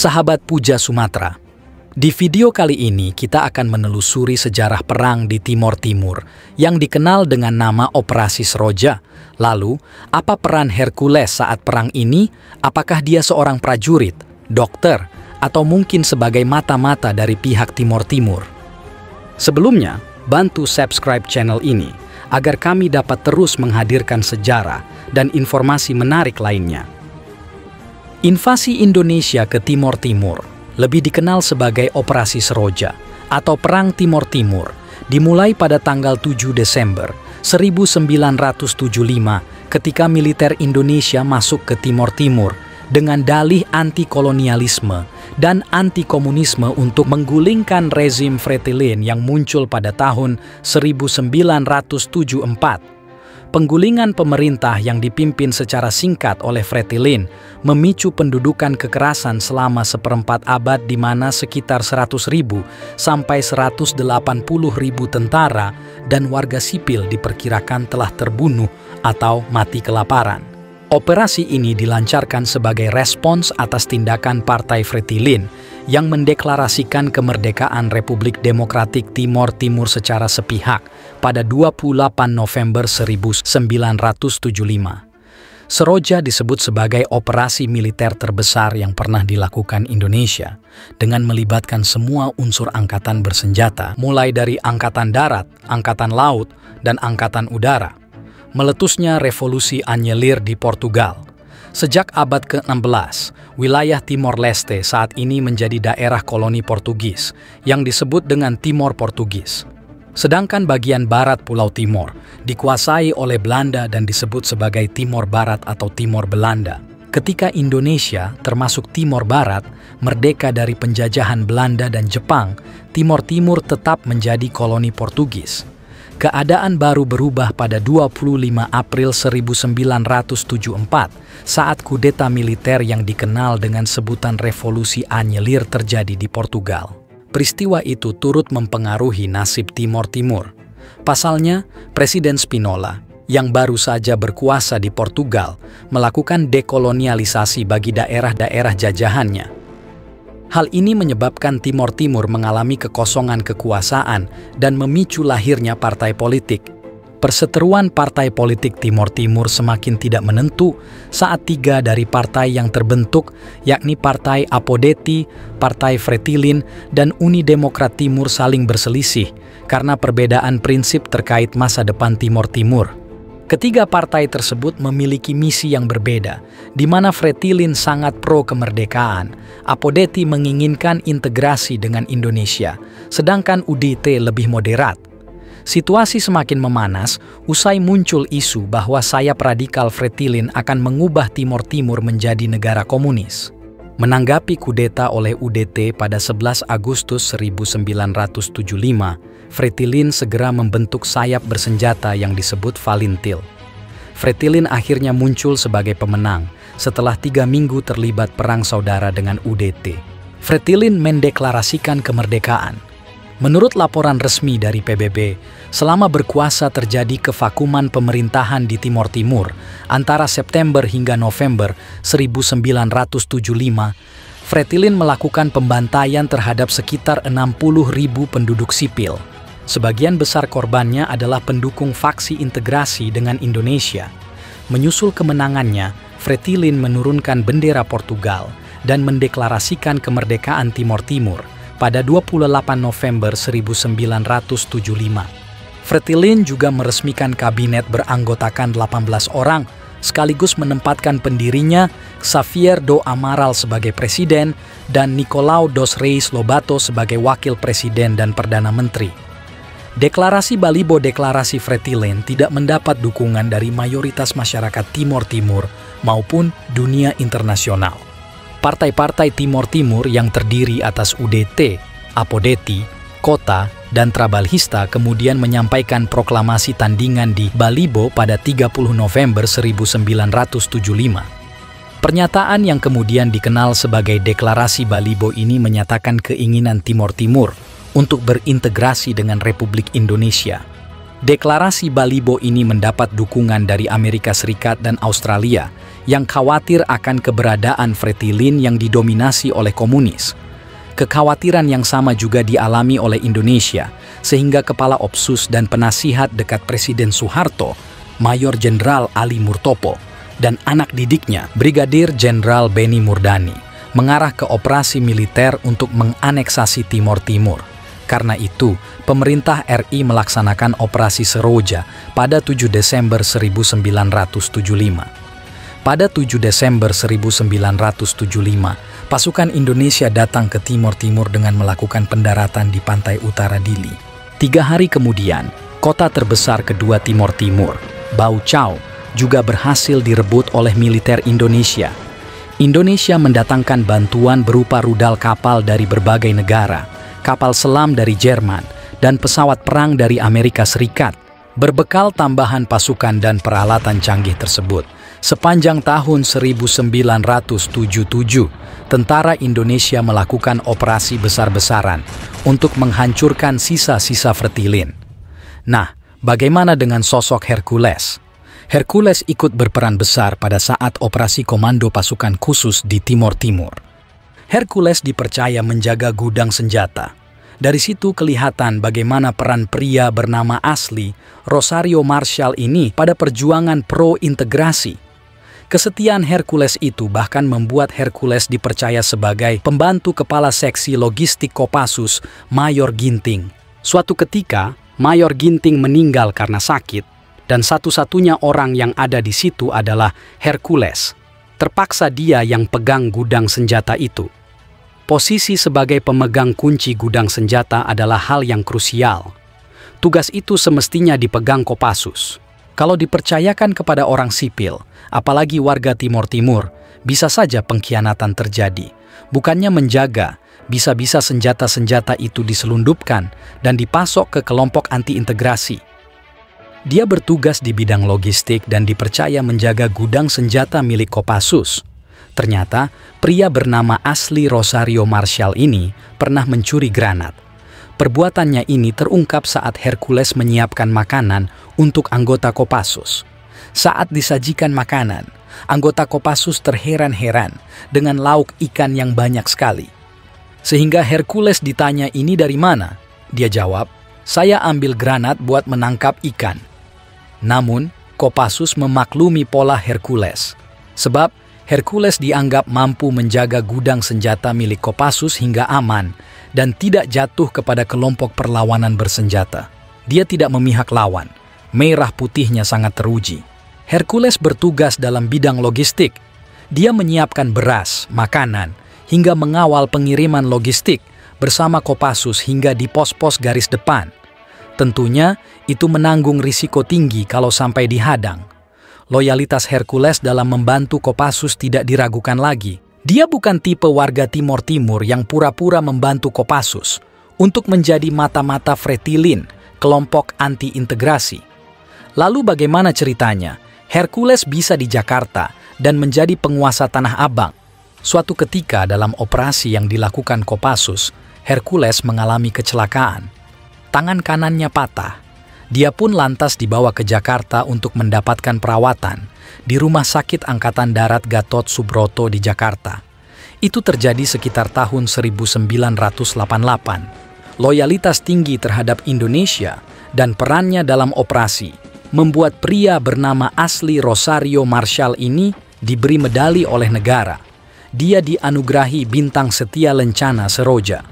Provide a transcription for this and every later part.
Sahabat Puja Sumatera, di video kali ini kita akan menelusuri sejarah perang di Timor Timur yang dikenal dengan nama Operasi Seroja. Lalu, apa peran Hercules saat perang ini? Apakah dia seorang prajurit, dokter, atau mungkin sebagai mata-mata dari pihak Timor Timur? Sebelumnya, bantu subscribe channel ini agar kami dapat terus menghadirkan sejarah dan informasi menarik lainnya. Invasi Indonesia ke Timor Timur, lebih dikenal sebagai Operasi Seroja atau Perang Timor Timur, dimulai pada tanggal 7 Desember 1975 ketika militer Indonesia masuk ke Timor Timur dengan dalih anti-kolonialisme dan anti-komunisme untuk menggulingkan rezim Fretilin yang muncul pada tahun 1974 Penggulingan pemerintah yang dipimpin secara singkat oleh Fretilin memicu pendudukan kekerasan selama seperempat abad di mana sekitar 100 ribu sampai 180 ribu tentara dan warga sipil diperkirakan telah terbunuh atau mati kelaparan. Operasi ini dilancarkan sebagai respons atas tindakan Partai Fretilin yang mendeklarasikan kemerdekaan Republik Demokratik Timor Timur secara sepihak pada 28 November 1975. Seroja disebut sebagai operasi militer terbesar yang pernah dilakukan Indonesia dengan melibatkan semua unsur angkatan bersenjata, mulai dari angkatan darat, angkatan laut, dan angkatan udara meletusnya revolusi Anyelir di Portugal. Sejak abad ke-16, wilayah Timor Leste saat ini menjadi daerah koloni Portugis yang disebut dengan Timor Portugis. Sedangkan bagian barat Pulau Timor dikuasai oleh Belanda dan disebut sebagai Timor Barat atau Timor Belanda. Ketika Indonesia, termasuk Timor Barat, merdeka dari penjajahan Belanda dan Jepang, Timor Timur tetap menjadi koloni Portugis. Keadaan baru berubah pada 25 April 1974 saat kudeta militer yang dikenal dengan sebutan Revolusi Anyelir terjadi di Portugal. Peristiwa itu turut mempengaruhi nasib Timor Timur. Pasalnya, Presiden Spinola yang baru saja berkuasa di Portugal melakukan dekolonialisasi bagi daerah-daerah jajahannya Hal ini menyebabkan Timor Timur mengalami kekosongan kekuasaan dan memicu lahirnya partai politik. Perseteruan partai politik Timor Timur semakin tidak menentu saat tiga dari partai yang terbentuk, yakni Partai Apodeti, Partai Fretilin, dan Uni Demokrat Timur saling berselisih karena perbedaan prinsip terkait masa depan Timor Timur. Ketiga partai tersebut memiliki misi yang berbeda, di mana Fretilin sangat pro kemerdekaan, Apodeti menginginkan integrasi dengan Indonesia, sedangkan UDT lebih moderat. Situasi semakin memanas usai muncul isu bahwa sayap radikal Fretilin akan mengubah Timor Timur menjadi negara komunis. Menanggapi kudeta oleh UDT pada 11 Agustus 1975, Fretilin segera membentuk sayap bersenjata yang disebut Valintil. Fretilin akhirnya muncul sebagai pemenang setelah tiga minggu terlibat perang saudara dengan UDT. Fretilin mendeklarasikan kemerdekaan. Menurut laporan resmi dari PBB, selama berkuasa terjadi kevakuman pemerintahan di Timor Timur antara September hingga November 1975, Fretilin melakukan pembantaian terhadap sekitar 60 ribu penduduk sipil. Sebagian besar korbannya adalah pendukung faksi integrasi dengan Indonesia. Menyusul kemenangannya, Fretilin menurunkan bendera Portugal dan mendeklarasikan kemerdekaan Timor Timur pada 28 November 1975. Fretilin juga meresmikan kabinet beranggotakan 18 orang, sekaligus menempatkan pendirinya Xavier do Amaral sebagai presiden dan Nicolau dos Reis Lobato sebagai wakil presiden dan perdana menteri. Deklarasi Balibo Deklarasi Fretilin tidak mendapat dukungan dari mayoritas masyarakat Timor Timur maupun dunia internasional. Partai-partai Timor Timur yang terdiri atas UDT, Apodeti, kota, dan Trabalhista kemudian menyampaikan proklamasi tandingan di Balibo pada 30 November 1975. Pernyataan yang kemudian dikenal sebagai Deklarasi Balibo ini menyatakan keinginan Timor Timur untuk berintegrasi dengan Republik Indonesia. Deklarasi Balibo ini mendapat dukungan dari Amerika Serikat dan Australia yang khawatir akan keberadaan fretilin yang didominasi oleh komunis. Kekhawatiran yang sama juga dialami oleh Indonesia, sehingga Kepala Opsus dan penasihat dekat Presiden Soeharto, Mayor Jenderal Ali Murtopo, dan anak didiknya, Brigadir Jenderal Beni Murdani, mengarah ke operasi militer untuk menganeksasi Timor Timur. Karena itu, pemerintah RI melaksanakan operasi Seroja pada 7 Desember 1975. Pada 7 Desember 1975, pasukan Indonesia datang ke Timor Timur dengan melakukan pendaratan di pantai utara Dili. Tiga hari kemudian, kota terbesar kedua Timor Timur, Bau Chau, juga berhasil direbut oleh militer Indonesia. Indonesia mendatangkan bantuan berupa rudal kapal dari berbagai negara, kapal selam dari Jerman, dan pesawat perang dari Amerika Serikat. Berbekal tambahan pasukan dan peralatan canggih tersebut, sepanjang tahun 1977, tentara Indonesia melakukan operasi besar-besaran untuk menghancurkan sisa-sisa fretilin. Nah, bagaimana dengan sosok Hercules? Hercules ikut berperan besar pada saat operasi komando pasukan khusus di Timor Timur. Hercules dipercaya menjaga gudang senjata. Dari situ kelihatan bagaimana peran pria bernama asli Rosario Marshall ini pada perjuangan pro-integrasi. Kesetiaan Hercules itu bahkan membuat Hercules dipercaya sebagai pembantu kepala seksi logistik Kopassus, Mayor Ginting. Suatu ketika, Mayor Ginting meninggal karena sakit, dan satu-satunya orang yang ada di situ adalah Hercules. Terpaksa dia yang pegang gudang senjata itu. Posisi sebagai pemegang kunci gudang senjata adalah hal yang krusial. Tugas itu semestinya dipegang Kopassus. Kalau dipercayakan kepada orang sipil, apalagi warga Timur Timur, bisa saja pengkhianatan terjadi. Bukannya menjaga, bisa-bisa senjata-senjata itu diselundupkan dan dipasok ke kelompok anti-integrasi. Dia bertugas di bidang logistik dan dipercaya menjaga gudang senjata milik Kopassus. Ternyata, pria bernama asli Rosario Marshall ini pernah mencuri granat. Perbuatannya ini terungkap saat Hercules menyiapkan makanan untuk anggota Kopassus. Saat disajikan makanan, anggota Kopassus terheran-heran dengan lauk ikan yang banyak sekali. Sehingga Hercules ditanya ini dari mana? Dia jawab, saya ambil granat buat menangkap ikan. Namun, Kopassus memaklumi pola Hercules. Sebab Hercules dianggap mampu menjaga gudang senjata milik Kopassus hingga aman dan tidak jatuh kepada kelompok perlawanan bersenjata. Dia tidak memihak lawan. Merah putihnya sangat teruji. Hercules bertugas dalam bidang logistik. Dia menyiapkan beras, makanan, hingga mengawal pengiriman logistik bersama Kopassus hingga di pos-pos garis depan. Tentunya itu menanggung risiko tinggi kalau sampai dihadang loyalitas Hercules dalam membantu Kopassus tidak diragukan lagi. Dia bukan tipe warga Timor Timur yang pura-pura membantu Kopassus untuk menjadi mata-mata Fretilin, kelompok anti-integrasi. Lalu bagaimana ceritanya? Hercules bisa di Jakarta dan menjadi penguasa Tanah Abang. Suatu ketika dalam operasi yang dilakukan Kopassus, Hercules mengalami kecelakaan. Tangan kanannya patah dia pun lantas dibawa ke Jakarta untuk mendapatkan perawatan di Rumah Sakit Angkatan Darat Gatot Subroto di Jakarta. Itu terjadi sekitar tahun 1988. Loyalitas tinggi terhadap Indonesia dan perannya dalam operasi membuat pria bernama asli Rosario Marshall ini diberi medali oleh negara. Dia dianugerahi bintang setia lencana Seroja.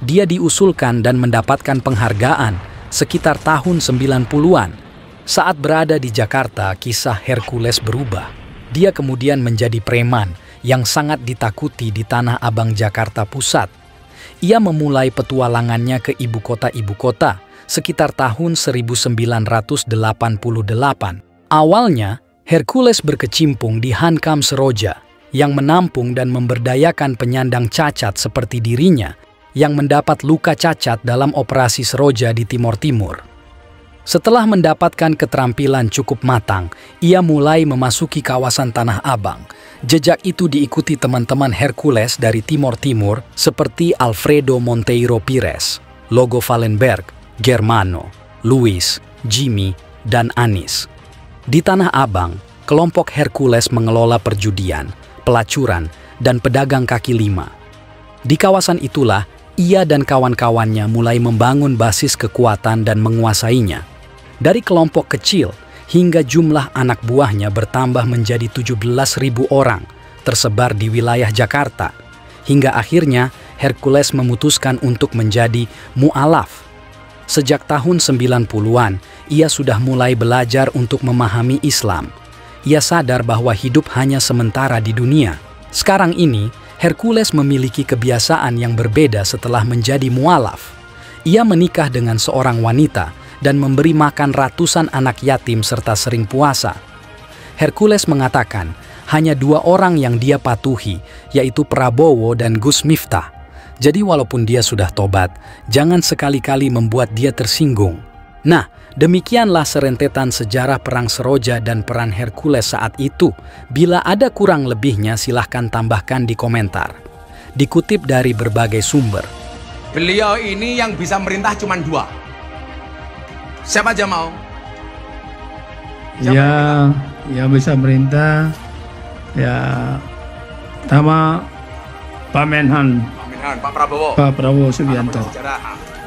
Dia diusulkan dan mendapatkan penghargaan sekitar tahun 90-an. Saat berada di Jakarta, kisah Hercules berubah. Dia kemudian menjadi preman yang sangat ditakuti di Tanah Abang Jakarta Pusat. Ia memulai petualangannya ke ibu kota-ibu kota sekitar tahun 1988. Awalnya, Hercules berkecimpung di Hankam Seroja yang menampung dan memberdayakan penyandang cacat seperti dirinya yang mendapat luka cacat dalam operasi Seroja di Timor Timur. Setelah mendapatkan keterampilan cukup matang, ia mulai memasuki kawasan Tanah Abang. Jejak itu diikuti teman-teman Hercules dari Timor Timur seperti Alfredo Monteiro Pires, Logo Fallenberg, Germano, Louis, Jimmy, dan Anis. Di Tanah Abang, kelompok Hercules mengelola perjudian, pelacuran, dan pedagang kaki lima. Di kawasan itulah, ia dan kawan-kawannya mulai membangun basis kekuatan dan menguasainya. Dari kelompok kecil hingga jumlah anak buahnya bertambah menjadi 17.000 orang, tersebar di wilayah Jakarta. Hingga akhirnya Hercules memutuskan untuk menjadi mu'alaf. Sejak tahun 90-an, ia sudah mulai belajar untuk memahami Islam. Ia sadar bahwa hidup hanya sementara di dunia. Sekarang ini, Hercules memiliki kebiasaan yang berbeda setelah menjadi mualaf. Ia menikah dengan seorang wanita dan memberi makan ratusan anak yatim serta sering puasa. Hercules mengatakan, hanya dua orang yang dia patuhi, yaitu Prabowo dan Gus Miftah. Jadi walaupun dia sudah tobat, jangan sekali-kali membuat dia tersinggung. Nah, demikianlah serentetan sejarah Perang Seroja dan peran Hercules saat itu. Bila ada kurang lebihnya silahkan tambahkan di komentar. Dikutip dari berbagai sumber. Beliau ini yang bisa merintah cuma dua. Siapa aja mau? Siapa ya, yang bisa merintah. Ya, pertama Pak Menhan dengan Pak Prabowo. Pak Prabowo Subianto.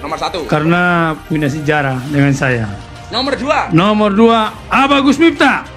Nomor satu. Karena punya sejarah dengan saya. Nomor dua. Nomor dua, Abagus Miftah.